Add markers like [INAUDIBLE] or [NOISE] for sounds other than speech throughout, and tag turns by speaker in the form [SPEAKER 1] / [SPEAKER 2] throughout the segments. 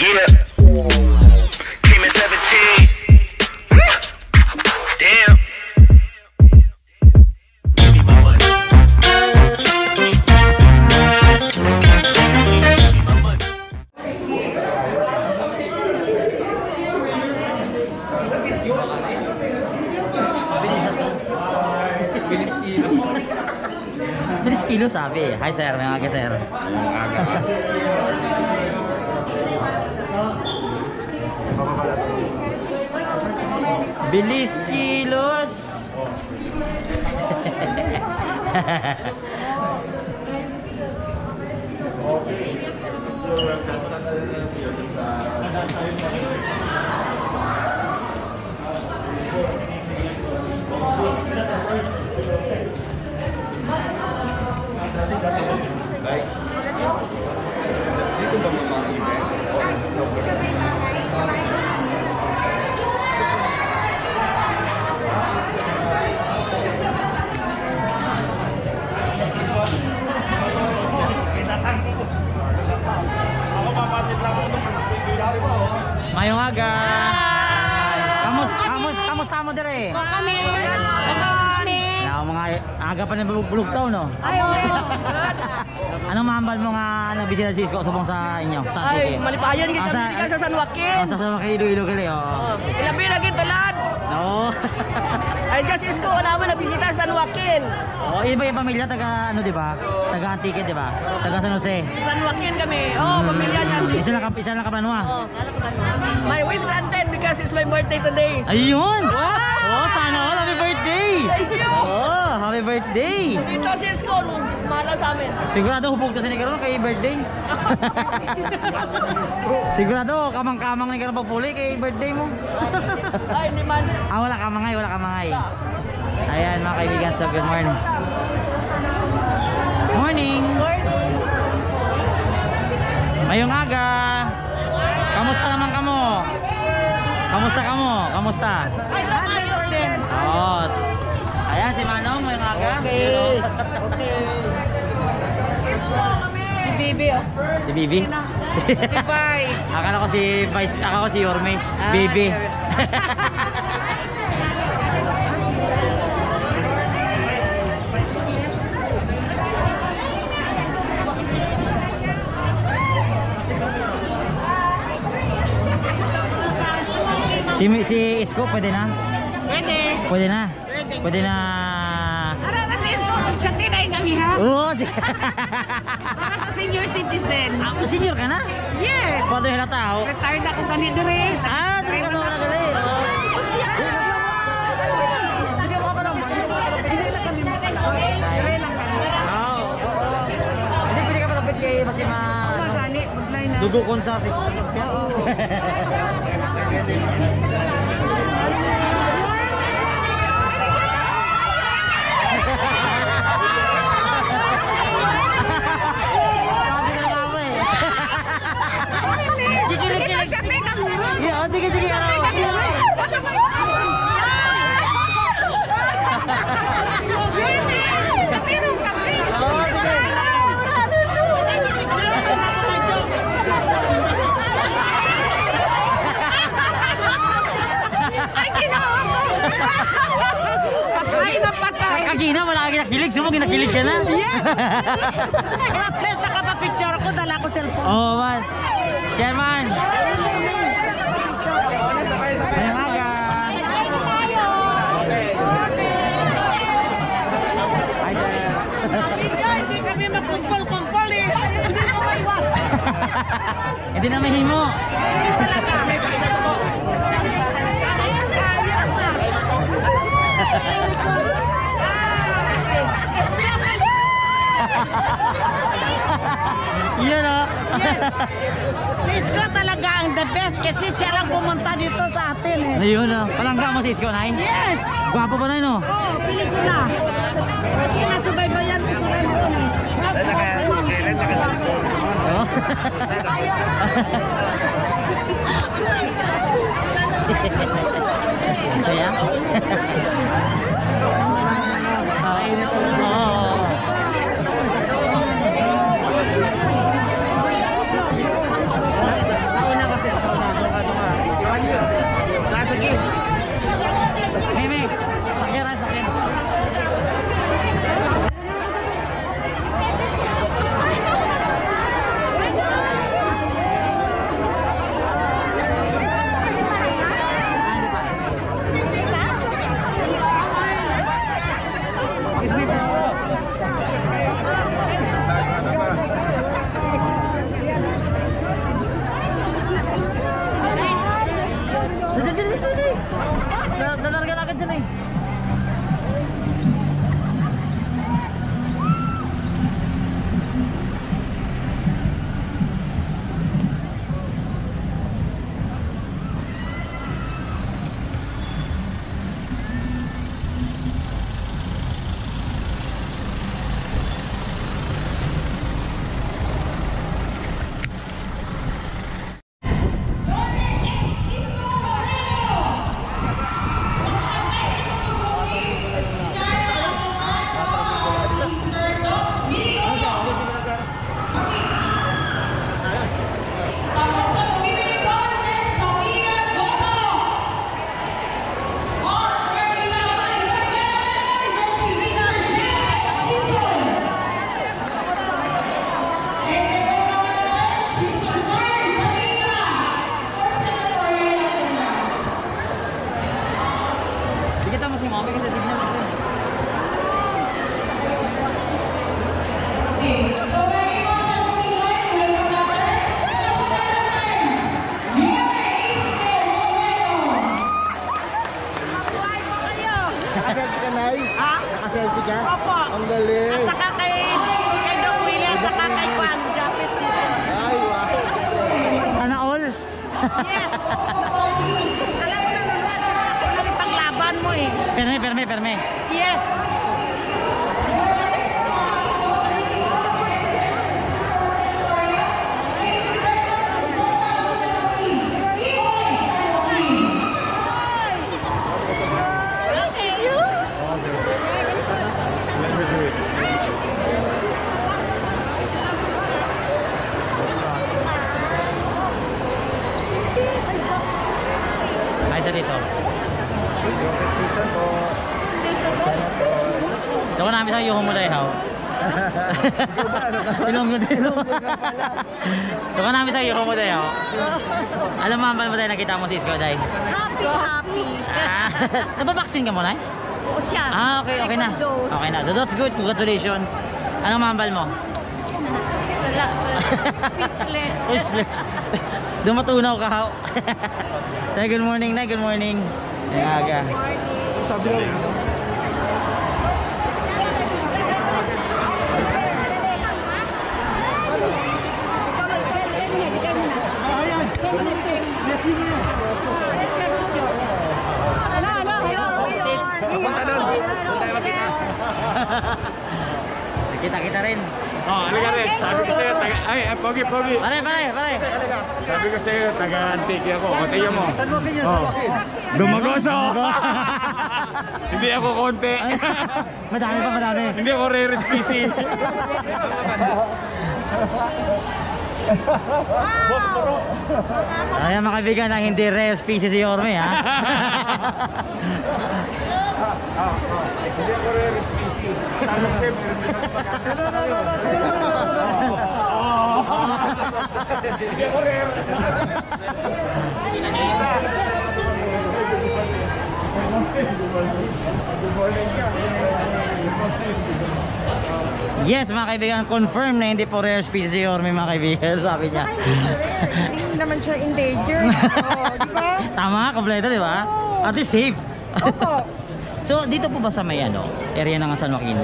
[SPEAKER 1] Yeah. At 17. Damn.
[SPEAKER 2] Hi sir, may Beli kilos. Baik. Aga pa ni bulog taw no.
[SPEAKER 3] Ay,
[SPEAKER 2] Anong mahambal mo nga ano bisita si Isko subong sa inyo? Sa
[SPEAKER 3] Ay, malipayan kita
[SPEAKER 2] Ah, sa-
[SPEAKER 3] sa San Joaquin.
[SPEAKER 2] Oh, sa sa mga ilo-ilo kali oh.
[SPEAKER 3] Ilabi lagi talad.
[SPEAKER 2] No. [LAUGHS]
[SPEAKER 3] Ay, just isko wala man nabisita sa San Joaquin.
[SPEAKER 2] oh, iba yung pamilya taga ano di ba? Taga Antique di ba? Taga San Jose.
[SPEAKER 3] San Joaquin kami. Oh, pamilya niya.
[SPEAKER 2] Isa lang isa lang ka Manua.
[SPEAKER 3] Oh, My wish granted because it's my birthday today.
[SPEAKER 2] Ayun.
[SPEAKER 3] Wow!
[SPEAKER 2] Oh, sana all happy birthday.
[SPEAKER 3] Thank you.
[SPEAKER 2] Oh, happy birthday.
[SPEAKER 3] Dito si Isko, mahal sa amin.
[SPEAKER 2] Sigurado hubog to sa ni karon kay birthday. [LAUGHS] Sigurado kamang-kamang ni karon pagpuli kay birthday mo.
[SPEAKER 3] Ay, hindi man.
[SPEAKER 2] Ah, wala kamangay, wala kamangay. Ayan mga kaibigan, so good morning. Morning. Mayong aga. Kamusta naman kamo? Kamusta kamo? Kamusta?
[SPEAKER 3] Ay,
[SPEAKER 2] Oo. Ayan si Manong, mayong aga.
[SPEAKER 3] Okay. Okay. Si Bibi, oh.
[SPEAKER 2] Si Bibi. [LAUGHS]
[SPEAKER 3] Si Pai.
[SPEAKER 2] Akala ko si Vice, akala ko si Yorme. Bibi. si si Isko pwede na?
[SPEAKER 3] Pwede.
[SPEAKER 2] Pwede na.
[SPEAKER 3] Pwede.
[SPEAKER 2] Pwede na.
[SPEAKER 3] Ara na si Isko, siya tinay kami ha.
[SPEAKER 2] Oo.
[SPEAKER 3] Para sa senior citizen.
[SPEAKER 2] Ako senior ka na?
[SPEAKER 3] Yes.
[SPEAKER 2] Pwede na tao.
[SPEAKER 3] Retired ako kani dire.
[SPEAKER 2] Ah, di ka naman
[SPEAKER 3] pa naman. Na makalaw. Dire lang kami.
[SPEAKER 2] Oo. [LAUGHS] Hindi pwede ka malapit kay Masima.
[SPEAKER 3] Magani, maglay na.
[SPEAKER 2] Dugo kon sa artist. Sabi na nga mo eh. Kikilig-kilig. Yeah, oh, sige, sige, araw. Oo, sige.
[SPEAKER 3] Patay na patay.
[SPEAKER 2] Kagina, kinakilig. Sumo, kinakilig ka na.
[SPEAKER 3] At least nakapapicture ako, dala ko cellphone.
[SPEAKER 2] Oo, oh, man. Chairman. Hi, sir.
[SPEAKER 3] Hindi kami magkumpol-kumpol eh. Hindi ko maiwas.
[SPEAKER 2] Hindi na mahimo. [LAUGHS] Yan o.
[SPEAKER 3] Si Isko talaga ang the best kasi siya lang pumunta dito sa atin eh.
[SPEAKER 2] Ayun o. Palangga mo si Isko, Nay.
[SPEAKER 3] Yes!
[SPEAKER 2] Gwapo pa na yun o.
[SPEAKER 3] Oo, pelikula. Kasi nasubaybayan ko sila noon eh.
[SPEAKER 2] Oo. Saya? [LAUGHS] happened
[SPEAKER 4] to me. né?
[SPEAKER 2] Ito ko [LAUGHS] namin sa yuho mo dahil, haw. Ilonggo din. Ito ko namin sa yuho mo haw. Alam mo, ambal mo dahil nakita mo si Isko dahil.
[SPEAKER 5] Happy, happy.
[SPEAKER 2] Ah, Napabaksin ka mo na?
[SPEAKER 5] O siya.
[SPEAKER 2] Ah, okay, okay na.
[SPEAKER 5] second dose.
[SPEAKER 2] Okay na. So that's good. Congratulations. Anong mambal mo?
[SPEAKER 5] Wala. Speechless.
[SPEAKER 2] Speechless. Dumatunaw ka, haw. [LAUGHS] Tay, good morning, na. Good morning. Ay, aga. [LAUGHS] Kita-kita rin.
[SPEAKER 6] Oh, halika rin. Sabi ko sa'yo, taga... Ay, ay, pogi, pogi.
[SPEAKER 2] Pare, pare, pare.
[SPEAKER 6] Sabi ko sa'yo, taga-antiki ako. O, tingnan mo. Oh. Dumagoso! [LAUGHS] Hindi ako konti.
[SPEAKER 2] Madami pa, madami.
[SPEAKER 6] Hindi ako rare species.
[SPEAKER 2] Ayan mga kaibigan, ang hindi rare species si Yorme, ha? [LAUGHS]
[SPEAKER 6] Hindi.
[SPEAKER 2] Yes, mga kaibigan, confirm na hindi po rare species si Yorme, mga kaibigan, [LAUGHS] sabi niya.
[SPEAKER 5] Hindi naman siya endangered. [LAUGHS] Oh, di ba?
[SPEAKER 2] Tama, kompleto, di ba? At least safe.
[SPEAKER 5] Opo. [LAUGHS]
[SPEAKER 2] so, dito po ba sa may ano, area ng San Joaquin,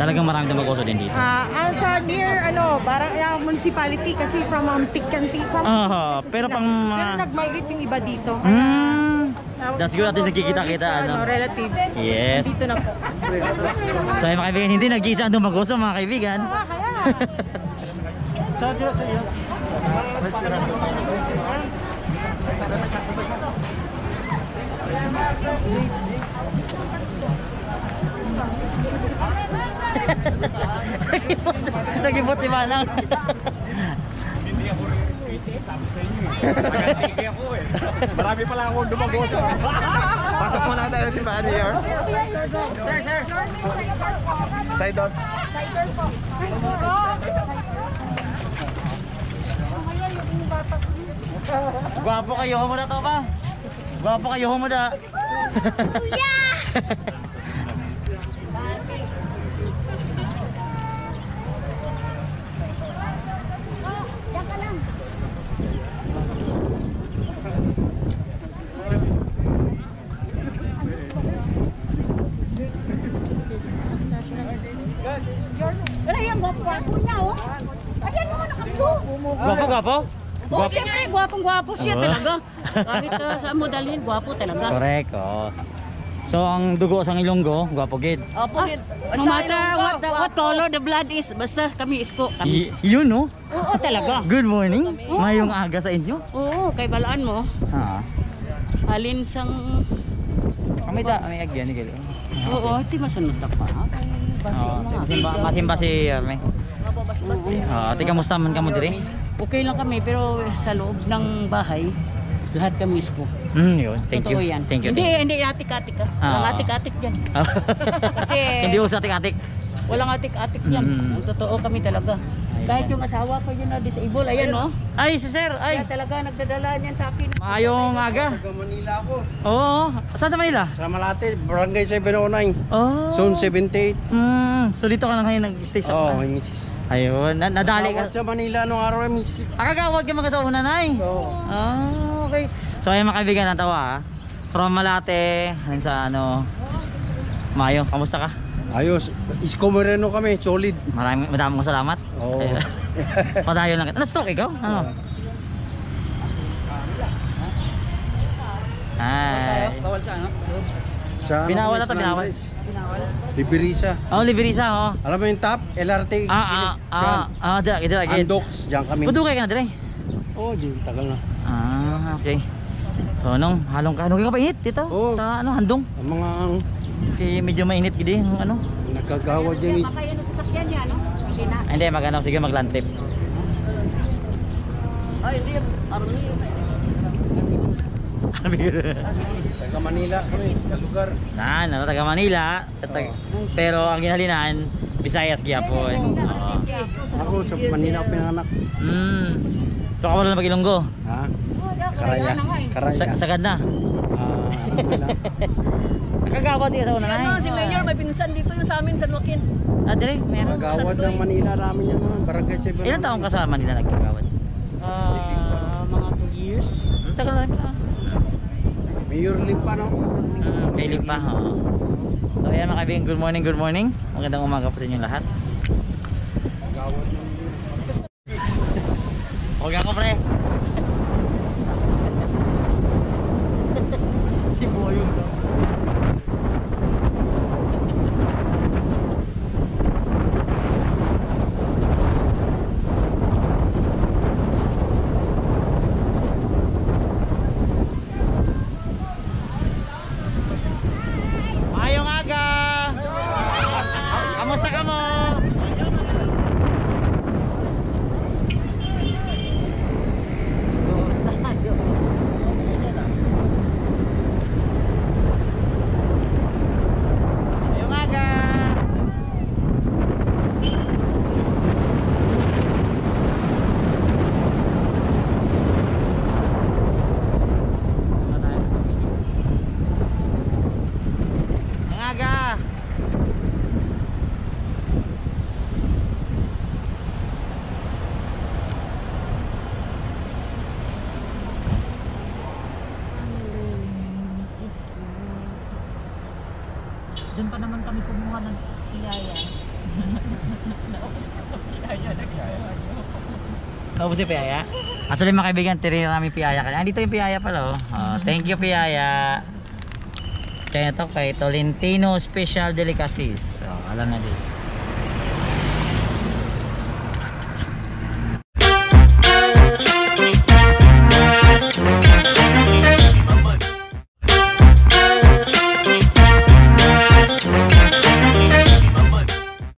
[SPEAKER 2] talagang maraming dumagoso din dito?
[SPEAKER 5] Ah, ang sa near ano, parang uh, municipality kasi from um, Tikkanti from
[SPEAKER 2] Ah, pero pang
[SPEAKER 5] Pero
[SPEAKER 2] mga...
[SPEAKER 5] nag-migrate yung iba dito. Kaya
[SPEAKER 2] Mm, that's good, at least nagkikita-kita,
[SPEAKER 5] this,
[SPEAKER 2] ano?
[SPEAKER 5] relatives.
[SPEAKER 2] Yes.
[SPEAKER 5] Dito na po.
[SPEAKER 2] So, mga kaibigan, hindi nag-iisa ang dumagoso, mga kaibigan.
[SPEAKER 5] Ah, kaya. [LAUGHS] [LAUGHS]
[SPEAKER 2] Nagibot si Manang.
[SPEAKER 6] Taga-antiki ako eh. Marami pala akong dumagoso.
[SPEAKER 4] Pasok muna tayo si Manny, or?
[SPEAKER 6] Sir, sir.
[SPEAKER 4] Side on.
[SPEAKER 2] Gwapo kayo mo na to ba? Gwapo kayo mo na. [LAUGHS]
[SPEAKER 3] Wala yung gwapo niya, oh. Ayan mo, nakaplo.
[SPEAKER 2] Gwapo, gwapo?
[SPEAKER 3] Oh, siyempre, gwapong-gwapo siya talaga. Kahit uh, saan mo dalhin, gwapo talaga.
[SPEAKER 2] Correct, oh. So, ang dugo sa Ilonggo, gwapo gid.
[SPEAKER 3] Opo, no matter what, the, what color the blood is, basta kami isko. Kami.
[SPEAKER 2] Y- yun, no?
[SPEAKER 3] Oo, talaga.
[SPEAKER 2] Good morning. Mayong aga sa inyo.
[SPEAKER 3] Oo, kay balaan mo,
[SPEAKER 2] Ha.
[SPEAKER 3] alin sang...
[SPEAKER 2] Kami da, may agyan ni Galo.
[SPEAKER 3] Oo, ti masunod na pa. Kay basi
[SPEAKER 2] Oh, si Arme. Ah, tika musta man ka mo dire?
[SPEAKER 3] Okay lang kami, pero sa loob ng bahay, lahat kami isko.
[SPEAKER 2] Hmm, yun. Thank
[SPEAKER 3] Totoo
[SPEAKER 2] you.
[SPEAKER 3] yan.
[SPEAKER 2] Thank you.
[SPEAKER 3] Hindi, hindi atik-atik ka.
[SPEAKER 2] Ah.
[SPEAKER 3] Walang atik-atik dyan. Kasi- [LAUGHS]
[SPEAKER 2] Hindi usa atik-atik.
[SPEAKER 3] Walang atik-atik dyan.
[SPEAKER 2] Mm.
[SPEAKER 3] Ang totoo kami talaga. Kahit yung asawa ko yun na disabled, ayan no.
[SPEAKER 2] Ay, si Sir,
[SPEAKER 3] Kaya
[SPEAKER 2] ay.
[SPEAKER 3] talaga nagdadala niyan sa akin.
[SPEAKER 2] Maayong aga.
[SPEAKER 4] Taga Manila ako.
[SPEAKER 2] Oo. Saan sa Manila?
[SPEAKER 4] Sa Malate, Barangay 709.
[SPEAKER 2] Oh.
[SPEAKER 4] Zone 78.
[SPEAKER 2] Hmm, so dito ka lang kayo nag-stay sa
[SPEAKER 4] Oo, oh, may misis.
[SPEAKER 2] Ayun, na nadali
[SPEAKER 4] Tawag
[SPEAKER 2] ka.
[SPEAKER 4] sa Manila nung araw may misis.
[SPEAKER 2] Akagawad ka mga sa una, Nay.
[SPEAKER 4] Oo.
[SPEAKER 2] Ah, okay. So ayun mga kaibigan, ang tawa ah. From Malate, hanggang sa ano, Mayo, kamusta ka?
[SPEAKER 4] Ayos. Isko Moreno kami, solid.
[SPEAKER 2] Maraming madaming salamat.
[SPEAKER 4] Oo.
[SPEAKER 2] Eh, [LAUGHS] Padayon lang kita. Ano stroke ikaw? Ano? Hi.
[SPEAKER 4] Sa
[SPEAKER 2] Binawal na to,
[SPEAKER 4] kami,
[SPEAKER 2] binawal.
[SPEAKER 4] San Andres. Liberisa.
[SPEAKER 2] Oh, Liberisa, oh.
[SPEAKER 4] Alam mo yung top? LRT.
[SPEAKER 2] Ah, ah, ah, ah, dira, dira.
[SPEAKER 4] Andox, diyan kami.
[SPEAKER 2] Pudo kayo ka na, dira.
[SPEAKER 4] Oo, oh, tagal na.
[SPEAKER 2] Ah, okay. So, nung halong ka, halong ka pa init dito?
[SPEAKER 4] Oo.
[SPEAKER 2] Sa ano, handong?
[SPEAKER 4] Ang mga
[SPEAKER 2] Kaya medyo mainit gidi, yung ano.
[SPEAKER 4] nagkagawa dyan. eh.
[SPEAKER 5] Kayo na sasakyan niya, no? Hindi na.
[SPEAKER 2] Ah, Hindi, mag ano, sige mag land trip.
[SPEAKER 4] Taga Manila kami, sa lugar.
[SPEAKER 2] Na, ano, taga Manila. Taga, pero ang ginhalinan, Visayas gyapon. Oo.
[SPEAKER 4] Ako sa Manila ako pinanganak.
[SPEAKER 2] Mm. So, wala na mag-ilonggo?
[SPEAKER 4] Ha? Karaya. Karaya.
[SPEAKER 2] Sa, sagad na.
[SPEAKER 4] Ah, lang. [LAUGHS]
[SPEAKER 2] Kagawad din sa una na.
[SPEAKER 5] Ano, si Mayor, may pinsan dito yung sa amin, San Joaquin.
[SPEAKER 2] Ah, dire, meron.
[SPEAKER 4] Kagawad ng Manila namin yan mga barangay 7.
[SPEAKER 2] Ilan taong ka sa Manila nagkagawad?
[SPEAKER 5] Ah, mga 2 years.
[SPEAKER 2] Ang tagal na pala.
[SPEAKER 4] Mayor Limpa no?
[SPEAKER 2] Mm, Philip pa, oo. So ayan mga kaibigan, good morning, good morning. Magandang umaga po sa inyo lahat.
[SPEAKER 4] Kagawad ng
[SPEAKER 2] Huwag ako pre. si Boyong daw. Ayong aga! Kamusta ka mo? Ayong aga! Ayong aga!
[SPEAKER 5] Doon pa naman kami kumuha ng tiyaya.
[SPEAKER 2] Tapos si Piyaya? Actually mga kaibigan, tiri namin Piyaya kanina. Andito yung Piyaya pala oh. Oh, thank you Piyaya. Kaya ito kay Tolentino Special Delicacies. Oh, alam na this.